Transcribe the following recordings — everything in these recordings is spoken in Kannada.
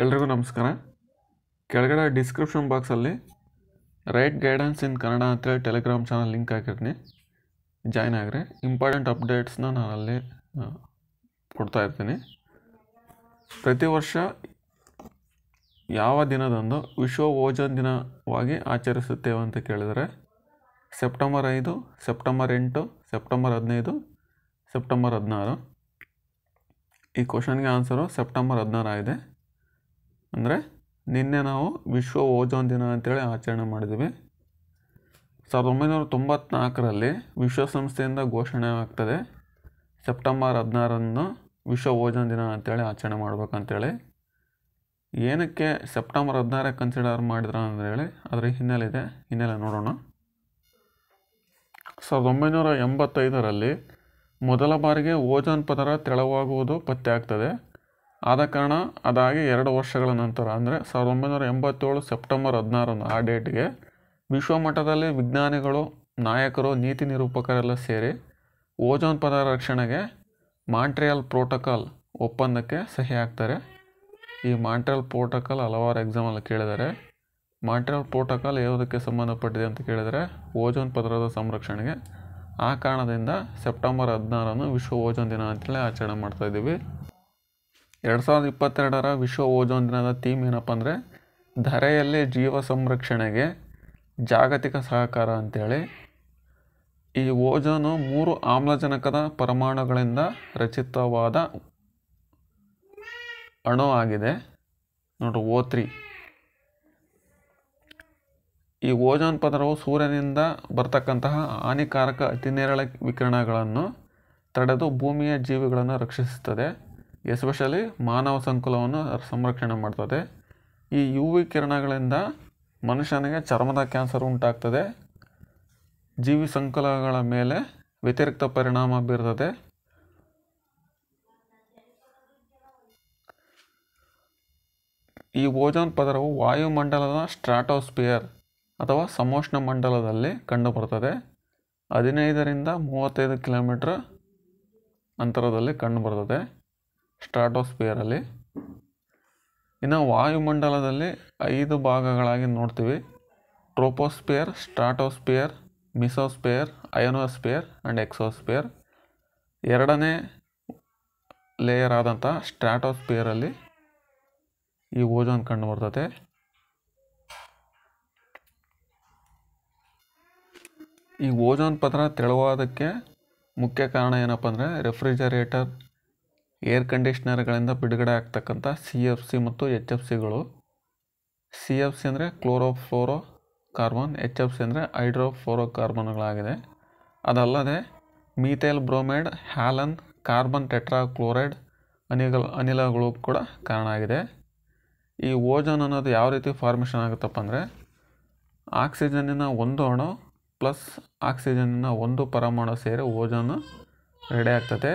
ಎಲ್ರಿಗೂ ನಮಸ್ಕಾರ. ಕೆಳಗಡೆ ಡಿಸ್ಕ್ರಿಪ್ಷನ್ ಬಾಕ್ಸಲ್ಲಿ ರೈಟ್ ಗೈಡೆನ್ಸ್ ಇನ್ ಕನ್ನಡ ಅಂತೇಳಿ ಟೆಲಿಗ್ರಾಮ್ ಚಾನಲ್ ಲಿಂಕ್ ಹಾಕಿರ್ತೀನಿ. ಜಾಯ್ನ್ ಆಗಿರಿ. ಇಂಪಾರ್ಟೆಂಟ್ ಅಪ್ಡೇಟ್ಸ್ನ ನಾನು ಅಲ್ಲಿ ಕೊಡ್ತಾ ಇರ್ತೀನಿ. ಪ್ರತಿ ವರ್ಷ ಯಾವ ದಿನದಂದು ವಿಶ್ವ ಓಜನ್ ದಿನವಾಗಿ ಆಚರಿಸುತ್ತೇವೆ ಅಂತ ಕೇಳಿದರೆ ಸೆಪ್ಟೆಂಬರ್ ಐದು ಸೆಪ್ಟೆಂಬರ್ ಎಂಟು ಸೆಪ್ಟೆಂಬರ್ ಹದಿನೈದು ಸೆಪ್ಟೆಂಬರ್ ಹದಿನಾರು. ಈ ಕ್ವಶನ್ಗೆ ಆನ್ಸರು ಸೆಪ್ಟೆಂಬರ್ ಹದಿನಾರು ಆಗಿದೆ. ಅಂದರೆ ನಿನ್ನೆ ನಾವು ವಿಶ್ವ ಓಜೋನ್ ದಿನ ಅಂತೇಳಿ ಆಚರಣೆ ಮಾಡಿದ್ವಿ. ಸಾವಿರದ ಒಂಬೈನೂರ ತೊಂಬತ್ನಾಲ್ಕರಲ್ಲಿ ವಿಶ್ವಸಂಸ್ಥೆಯಿಂದ ಘೋಷಣೆ ಆಗ್ತದೆ. ಸೆಪ್ಟೆಂಬರ್ ಹದಿನಾರನ್ನು ವಿಶ್ವ ಓಜೋನ್ ದಿನ ಅಂತೇಳಿ ಆಚರಣೆ ಮಾಡ್ಬೇಕಂತೇಳಿ. ಏನಕ್ಕೆ ಸೆಪ್ಟೆಂಬರ್ ಹದಿನಾರಕ್ಕೆ ಕನ್ಸಿಡರ್ ಮಾಡಿದ್ರ ಹೇಳಿ, ಅದರ ಹಿನ್ನೆಲೆ ಇದೆ. ಹಿನ್ನೆಲೆ ನೋಡೋಣ. ಸಾವಿರದ ಒಂಬೈನೂರ ಎಂಬತ್ತೈದರಲ್ಲಿ ಮೊದಲ ಬಾರಿಗೆ ಓಜೋನ್ ಪದರ ತೆಳವಾಗುವುದು ಪತ್ತೆ ಆಗ್ತದೆ. ಆದ ಕಾರಣ ಅದಾಗಿ ಎರಡು ವರ್ಷಗಳ ನಂತರ, ಅಂದರೆ ಸಾವಿರದ ಒಂಬೈನೂರ ಎಂಬತ್ತೇಳು ಸೆಪ್ಟೆಂಬರ್ ಹದಿನಾರನ್ನು ಆ ಡೇಟ್ಗೆ ವಿಶ್ವಮಟ್ಟದಲ್ಲಿ ವಿಜ್ಞಾನಿಗಳು, ನಾಯಕರು, ನೀತಿ ನಿರೂಪಕರೆಲ್ಲ ಸೇರಿ ಓಜೋನ್ ಪದರ ರಕ್ಷಣೆಗೆ ಮಾಂಟ್ರಿಯಲ್ ಪ್ರೋಟೋಕಾಲ್ ಒಪ್ಪಂದಕ್ಕೆ ಸಹಿ ಹಾಕ್ತಾರೆ. ಈ ಮಾಂಟ್ರಿಯಲ್ ಪ್ರೋಟೋಕಾಲ್ ಹಲವಾರು ಎಕ್ಸಾಮಲ್ಲಿ ಕೇಳಿದ್ದಾರೆ. ಮಾಂಟ್ರಿಯಲ್ ಪ್ರೋಟೋಕಾಲ್ ಯಾವುದಕ್ಕೆ ಸಂಬಂಧಪಟ್ಟಿದೆ ಅಂತ ಕೇಳಿದರೆ, ಓಜೋನ್ ಪದರದ ಸಂರಕ್ಷಣೆಗೆ. ಆ ಕಾರಣದಿಂದ ಸೆಪ್ಟೆಂಬರ್ ಹದಿನಾರನ್ನು ವಿಶ್ವ ಓಜೋನ್ ದಿನ ಅಂತೇಳಿ ಆಚರಣೆ ಮಾಡ್ತಾ ಇದ್ದೀವಿ. ಎರಡು ಸಾವಿರದ ಇಪ್ಪತ್ತೆರಡರ ವಿಶ್ವ ಓಜೋನ್ ದಿನದ ಥೀಮ್ ಏನಪ್ಪ ಅಂದರೆ ಧರೆಯಲ್ಲಿ ಜೀವ ಸಂರಕ್ಷಣೆಗೆ ಜಾಗತಿಕ ಸಹಕಾರ ಅಂತೇಳಿ. ಈ ಓಜೋನು ಮೂರು ಆಮ್ಲಜನಕದ ಪರಮಾಣುಗಳಿಂದ ರಚಿತವಾದ ಅಣು ಆಗಿದೆ. ನೋಡ್ರಿ ಓ ತ್ರೀ ಈ ಓಜೋನ್ ಪದರವು ಸೂರ್ಯನಿಂದ ಬರ್ತಕ್ಕಂತಹ ಹಾನಿಕಾರಕ ಅತಿನೇರಳ ವಿಕಿರಣಗಳನ್ನು ತಡೆದು ಭೂಮಿಯ ಜೀವಿಗಳನ್ನು ರಕ್ಷಿಸುತ್ತದೆ. ಎಸ್ಪೆಷಲಿ ಮಾನವ ಸಂಕುಲವನ್ನು ಸಂರಕ್ಷಣೆ ಮಾಡ್ತದೆ. ಈ ಯು ವಿ ಕಿರಣಗಳಿಂದ ಮನುಷ್ಯನಿಗೆ ಚರ್ಮದ ಕ್ಯಾನ್ಸರ್ ಉಂಟಾಗ್ತದೆ. ಜೀವಿ ಸಂಕುಲಗಳ ಮೇಲೆ ವ್ಯತಿರಿಕ್ತ ಪರಿಣಾಮ ಬೀರ್ತದೆ. ಈ ಓಜೋನ್ ಪದರವು ವಾಯುಮಂಡಲದ ಸ್ಟ್ರಾಟೋಸ್ಪಿಯರ್ ಅಥವಾ ಸಮೋಷ್ಣ ಮಂಡಲದಲ್ಲಿ ಕಂಡುಬರ್ತದೆ. ಹದಿನೈದರಿಂದ ಮೂವತ್ತೈದು ಕಿಲೋಮೀಟ್ರ್ ಅಂತರದಲ್ಲಿ ಕಂಡುಬರ್ತದೆ. ಸ್ಟ್ರಾಟೋಸ್ಪಿಯರಲ್ಲಿ ಇನ್ನು ವಾಯುಮಂಡಲದಲ್ಲಿ ಐದು ಭಾಗಗಳಾಗಿ ನೋಡ್ತೀವಿ. Troposphere stratosphere mesosphere ionosphere and exosphere ಎರಡನೇ ಲೇಯರ್ ಆದಂಥ ಸ್ಟ್ರಾಟೋಸ್ಪಿಯರಲ್ಲಿ ಈ ಓಜೋನ್ ಕಂಡು ಬರ್ತದೆ. ಈ ಓಜೋನ್ ಪದರ ತೆಳುವಾದಕ್ಕೆ ಮುಖ್ಯ ಕಾರಣ ಏನಪ್ಪ ಅಂದರೆ ರೆಫ್ರಿಜರೇಟರ್ ಏರ್ ಕಂಡೀಷ್ನರ್ಗಳಿಂದ ಬಿಡುಗಡೆ ಆಗ್ತಕ್ಕಂಥ ಸಿ ಎಫ್ ಸಿ ಮತ್ತು ಎಚ್ ಎಫ್ ಸಿಗಳು. ಸಿ ಎಫ್ ಸಿ ಅಂದರೆ chlorofluorocarbon, H F C ಅಂದರೆ ಹೈಡ್ರೋಫ್ಲೋರೋ ಕಾರ್ಬನ್ಗಳಾಗಿದೆ. ಅದಲ್ಲದೆ methyl bromide, halon, carbon tetrachloride ಅನಿಲ ಅನಿಲಗಳು ಕೂಡ ಕಾರಣ ಆಗಿದೆ. ಈ ಓಜೋನ್ ಅನ್ನೋದು ಯಾವ ರೀತಿ ಫಾರ್ಮೇಷನ್ ಆಗುತ್ತಪ್ಪ ಅಂದರೆ ಆಕ್ಸಿಜನ್ನಿನ ಒಂದು ಅಣು ಪ್ಲಸ್ ಆಕ್ಸಿಜನ್ನಿನ ಒಂದು ಪರಮಾಣು ಸೇರಿ ಓಜೋನು ರೆಡಿ ಆಗ್ತದೆ.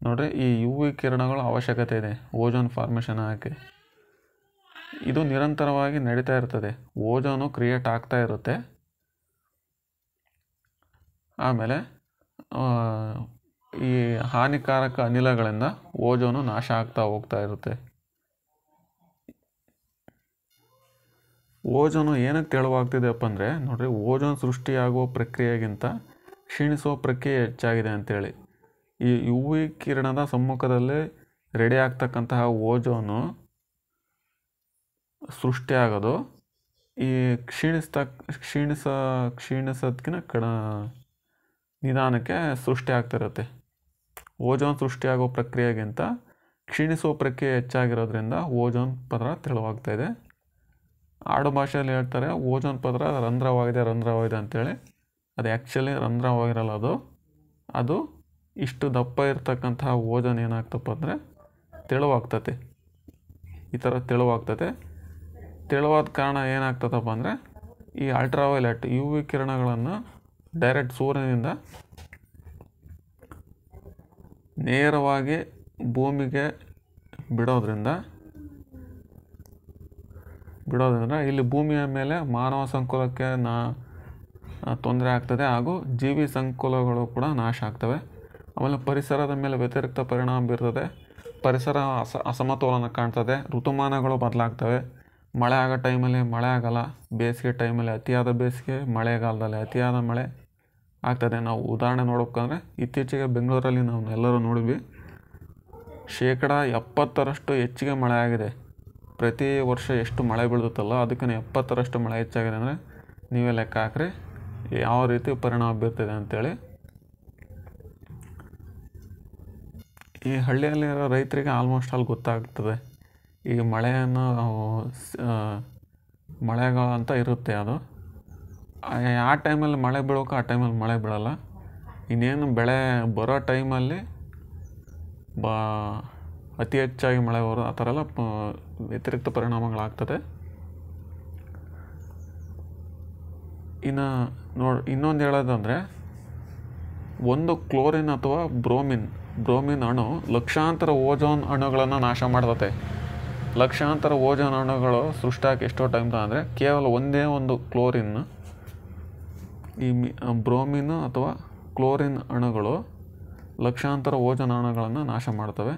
ನೋಡಿರಿ, ಈ ಯು ವಿ ಕಿರಣಗಳ ಅವಶ್ಯಕತೆ ಇದೆ. ಓಜೋನ್ ಫಾರ್ಮೇಷನ್ ಆಗೋಕ್ಕೆ ಇದು ನಿರಂತರವಾಗಿ ನಡೀತಾ ಇರ್ತದೆ. ಓಜೋನು ಕ್ರಿಯೇಟ್ ಆಗ್ತಾ ಇರುತ್ತೆ. ಆಮೇಲೆ ಈ ಹಾನಿಕಾರಕ ಅನಿಲಗಳಿಂದ ಓಜೋನು ನಾಶ ಆಗ್ತಾ ಹೋಗ್ತಾ ಇರುತ್ತೆ. ಓಜೋನು ಏನಕ್ಕೆ ತೆಳುವಾಗ್ತಿದೆಯಪ್ಪ ಅಂದರೆ ನೋಡಿರಿ, ಓಜೋನ್ ಸೃಷ್ಟಿಯಾಗುವ ಪ್ರಕ್ರಿಯೆಗಿಂತ ಕ್ಷೀಣಿಸುವ ಪ್ರಕ್ರಿಯೆ ಹೆಚ್ಚಾಗಿದೆ ಅಂತೇಳಿ. ಈ ಯು ವಿ ಕಿರಣದ ಸಮ್ಮುಖದಲ್ಲಿ ರೆಡಿ ಆಗ್ತಕ್ಕಂತಹ ಓಜೋನು ಸೃಷ್ಟಿಯಾಗೋದು. ಈ ಕ್ಷೀಣಿಸ್ತ, ಕ್ಷೀಣಿಸ ಕ್ಷೀಣಿಸೋದಕ್ಕಿಂತ ಕಡ ನಿಧಾನಕ್ಕೆ ಸೃಷ್ಟಿ ಆಗ್ತಿರುತ್ತೆ. ಓಜೋನ್ ಸೃಷ್ಟಿಯಾಗೋ ಪ್ರಕ್ರಿಯೆಗಿಂತ ಕ್ಷೀಣಿಸುವ ಪ್ರಕ್ರಿಯೆ ಹೆಚ್ಚಾಗಿರೋದ್ರಿಂದ ಓಜೋನ್ ಪದರ ತೆಳುವಾಗ್ತಾ ಇದೆ ಆಡು ಭಾಷೆಯಲ್ಲಿ ಹೇಳ್ತಾರೆ, ಓಜೋನ್ ಪದರ ರಂಧ್ರವಾಗಿದೆ ರಂಧ್ರವಾಗಿದೆ ಅಂತೇಳಿ. ಅದು ಆ್ಯಕ್ಚುಲಿ ರಂಧ್ರವಾಗಿರಲ್ಲ ಅದು. ಅದು ಇಷ್ಟು ದಪ್ಪ ಇರ್ತಕ್ಕಂತಹ ಓಜನ್ ಏನಾಗ್ತಪ್ಪ ಅಂದರೆ ತೆಳುವಾಗ್ತತೆ ಈ ಥರ ತೆಳುವಾಗ್ತತೆ ತೆಳುವಾದ ಕಾರಣ ಏನಾಗ್ತದಪ್ಪ ಅಂದರೆ ಈ ಅಲ್ಟ್ರಾವೈಲೆಟ್ ಯು ವಿ ಕಿರಣಗಳನ್ನು ಡೈರೆಕ್ಟ್ ಸೂರ್ಯನಿಂದ ನೇರವಾಗಿ ಭೂಮಿಗೆ ಬಿಡೋದ್ರಿಂದ ಬಿಡೋದ್ರಿಂದ ಇಲ್ಲಿ ಭೂಮಿಯ ಮೇಲೆ ಮಾನವ ಸಂಕುಲಕ್ಕೆ ನಾ, ತೊಂದರೆ ಆಗ್ತದೆ ಹಾಗೂ ಜೀವಿ ಸಂಕುಲಗಳು ಕೂಡ ನಾಶ ಆಗ್ತವೆ. ಆಮೇಲೆ ಪರಿಸರದ ಮೇಲೆ ವ್ಯತಿರಿಕ್ತ ಪರಿಣಾಮ ಬೀರ್ತದೆ. ಪರಿಸರ ಅಸ, ಅಸಮತೋಲನ ಕಾಣ್ತದೆ. ಋತುಮಾನಗಳು ಬದಲಾಗ್ತವೆ. ಮಳೆ ಆಗೋ ಟೈಮಲ್ಲಿ ಮಳೆ ಆಗಲ್ಲ. ಬೇಸಿಗೆ ಟೈಮಲ್ಲಿ ಅತಿಯಾದ ಬೇಸಿಗೆ, ಮಳೆಗಾಲದಲ್ಲಿ ಅತಿಯಾದ ಮಳೆ ಆಗ್ತದೆ. ನಾವು ಉದಾಹರಣೆ ನೋಡಬೇಕಂದ್ರೆ ಇತ್ತೀಚೆಗೆ ಬೆಂಗಳೂರಲ್ಲಿ ನಾವು ಎಲ್ಲರೂ ನೋಡಿದ್ವಿ. ಶೇಕಡ ಎಪ್ಪತ್ತರಷ್ಟು ಹೆಚ್ಚಿಗೆ ಮಳೆ ಆಗಿದೆ. ಪ್ರತಿ ವರ್ಷ ಎಷ್ಟು ಮಳೆ ಬೀಳುತ್ತಲ್ಲ ಅದಕ್ಕೆ ಎಪ್ಪತ್ತರಷ್ಟು ಮಳೆ ಹೆಚ್ಚಾಗಿದೆ. ಅಂದರೆ ನೀವೇ ಲೆಕ್ಕ ಹಾಕ್ರಿ. ಯಾವ ರೀತಿ ಪರಿಣಾಮ ಬೀರ್ತದೆ ಅಂತೇಳಿ. ಈ ಹಳ್ಳಿಯಲ್ಲಿರೋ ರೈತರಿಗೆ ಆಲ್ಮೋಸ್ಟ್ ಅಲ್ಲಿ ಗೊತ್ತಾಗ್ತದೆ. ಈ ಮಳೆಯನ್ನು ಮಳೆಗಾಲ ಅಂತ ಇರುತ್ತೆ ಅದು. ಆ- ಟೈಮಲ್ಲಿ ಮಳೆ ಬೀಳೋಕೆ ಆ ಟೈಮಲ್ಲಿ ಮಳೆ ಬೀಳಲ್ಲ. ಇನ್ನೇನು ಬೆಳೆ ಬರೋ ಟೈಮಲ್ಲಿ ಬಾ, ಅತಿ ಹೆಚ್ಚಾಗಿ ಮಳೆ ಬರೋ ಆ ಥರ ಎಲ್ಲ ವ್ಯತಿರಿಕ್ತ ಪರಿಣಾಮಗಳಾಗ್ತದೆ. ಇನ್ನು ನೋಡಿ, ಇನ್ನೊಂದು ಹೇಳೋದಂದರೆ, ಒಂದು ಕ್ಲೋರಿನ್ ಅಥವಾ ಬ್ರೋಮಿನ್. ಬ್ರೋಮಿನ್ ಅಣು ಲಕ್ಷಾಂತರ ಓಜೋನ್ ಅಣುಗಳನ್ನು ನಾಶ ಮಾಡ್ತತೆ. ಲಕ್ಷಾಂತರ ಓಜೋನ್ ಅಣುಗಳು ಸೃಷ್ಟಾಕಿ ಎಷ್ಟೋ ಟೈಮ್ ಅಂದರೆ ಕೇವಲ ಒಂದೇ ಒಂದು ಕ್ಲೋರಿನ್ ಈ ಮಿ ಬ್ರೋಮಿನ್ ಅಥವಾ ಕ್ಲೋರಿನ್ ಅಣುಗಳು ಲಕ್ಷಾಂತರ ಓಜೋನ್ ಅಣುಗಳನ್ನು ನಾಶ ಮಾಡ್ತವೆ.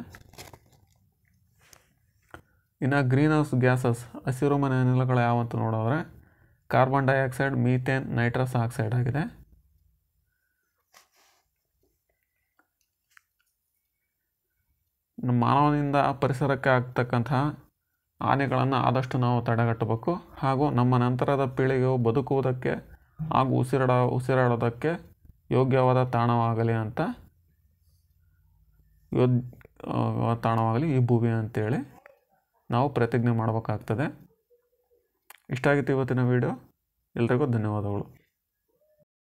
ಇನ್ನು ಗ್ರೀನ್ ಹೌಸ್ ಗ್ಯಾಸಸ್ ಹಸಿರುಮನೆ ಅನಿಲಗಳು ಯಾವಂತ ನೋಡಿದ್ರೆ carbon dioxide, methane, nitrous oxide ಆಗಿದೆ. ಮಾನವನಿಂದ ಪರಿಸರಕ್ಕೆ ಆಗ್ತಕ್ಕಂತಹ ಹಾನಿಗಳನ್ನು ಆದಷ್ಟು ನಾವು ತಡೆಗಟ್ಟಬೇಕು. ಹಾಗೂ ನಮ್ಮ ನಂತರದ ಪೀಳಿಗೆಯು ಬದುಕುವುದಕ್ಕೆ ಹಾಗೂ ಉಸಿರಾಡ, ಉಸಿರಾಡೋದಕ್ಕೆ ಯೋಗ್ಯವಾದ ತಾಣವಾಗಲಿ ಅಂತ ಯೋ ತಾಣವಾಗಲಿ ಈ ಭೂಮಿ ಅಂತೇಳಿ ನಾವು ಪ್ರತಿಜ್ಞೆ ಮಾಡಬೇಕಾಗ್ತದೆ. ಇಷ್ಟ ಆಗಿತ್ತು ಇವತ್ತಿನ ವಿಡಿಯೋ. ಎಲ್ರಿಗೂ ಧನ್ಯವಾದಗಳು.